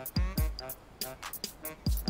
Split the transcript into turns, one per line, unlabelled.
Uh, uh, uh, uh.